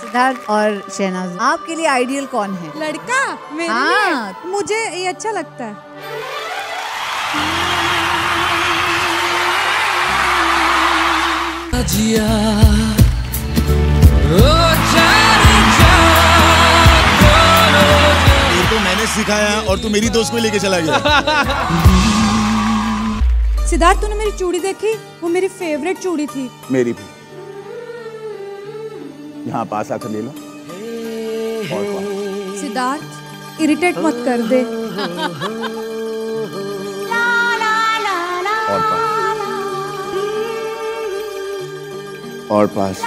सिद्धार्थ और शहनाज। आपके लिए आइडियल कौन है? लड़का? मेरे हाँ। लिए? मुझे ये अच्छा लगता है। जिया। तो मैंने सिखाया और तू मेरी दोस्त को लेके चला गया। सिद्धार्थ तूने मेरी चूड़ी देखी? वो मेरी फेवरेट चूड़ी थी। मेरी भी। यहाँ पास आकर ले लो। सिद्धार्थ इरिटेट मत कर दे। और पास। और पास।